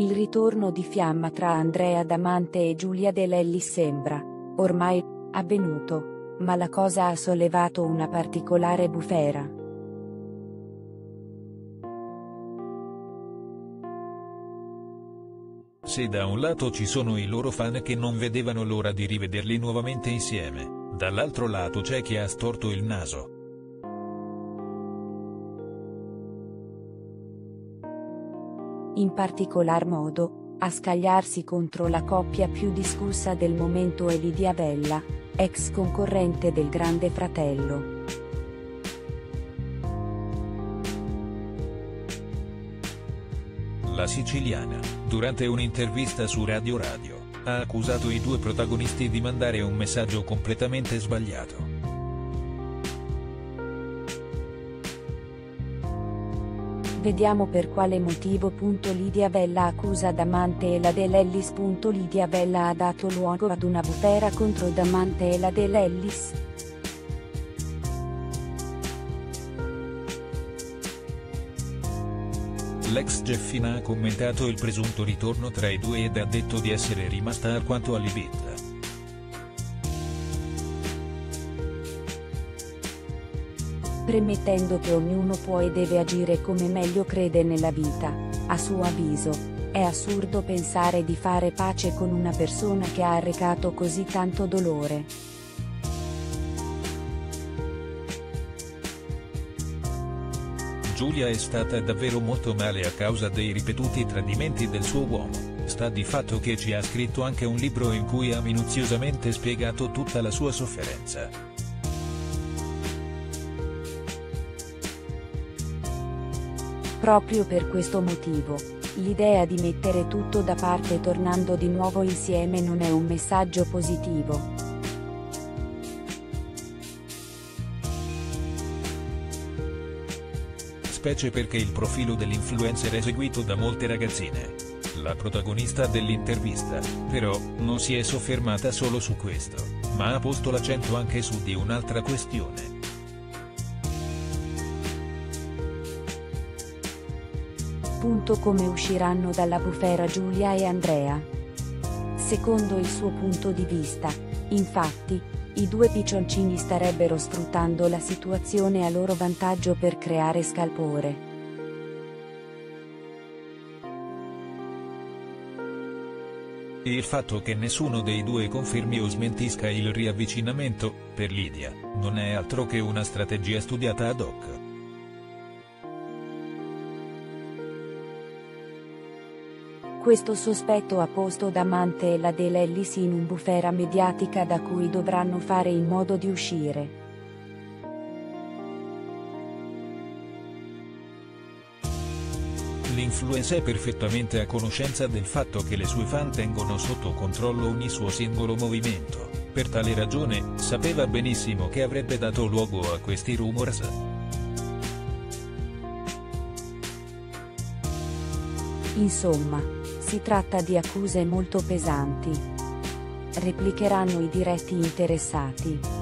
Il ritorno di fiamma tra Andrea Damante e Giulia De Lellis sembra, ormai, avvenuto, ma la cosa ha sollevato una particolare bufera. Se da un lato ci sono i loro fan che non vedevano l'ora di rivederli nuovamente insieme, dall'altro lato c'è chi ha storto il naso. In particolar modo, a scagliarsi contro la coppia più discussa del momento è Lidia Bella, ex concorrente del Grande Fratello. La siciliana, durante un'intervista su Radio Radio, ha accusato i due protagonisti di mandare un messaggio completamente sbagliato. Vediamo per quale motivo. Lidia Bella accusa Damante e la Dell'Ellis. Lidia Bella ha dato luogo ad una bufera contro Damante e la Dell'Ellis. L'ex Jeffina ha commentato il presunto ritorno tra i due ed ha detto di essere rimasta alquanto allibita. Premettendo che ognuno può e deve agire come meglio crede nella vita, a suo avviso, è assurdo pensare di fare pace con una persona che ha arrecato così tanto dolore. Giulia è stata davvero molto male a causa dei ripetuti tradimenti del suo uomo, sta di fatto che ci ha scritto anche un libro in cui ha minuziosamente spiegato tutta la sua sofferenza. Proprio per questo motivo, l'idea di mettere tutto da parte tornando di nuovo insieme non è un messaggio positivo. specie perché il profilo dell'influencer è seguito da molte ragazzine. La protagonista dell'intervista, però, non si è soffermata solo su questo, ma ha posto l'accento anche su di un'altra questione. Punto come usciranno dalla bufera Giulia e Andrea. Secondo il suo punto di vista, infatti, i due piccioncini starebbero sfruttando la situazione a loro vantaggio per creare scalpore. Il fatto che nessuno dei due confermi o smentisca il riavvicinamento, per Lidia, non è altro che una strategia studiata ad hoc. Questo sospetto ha posto Damante e la De Lellis in un bufera mediatica da cui dovranno fare in modo di uscire. L'influencer è perfettamente a conoscenza del fatto che le sue fan tengono sotto controllo ogni suo singolo movimento, per tale ragione, sapeva benissimo che avrebbe dato luogo a questi rumors. Insomma, si tratta di accuse molto pesanti. Replicheranno i diretti interessati.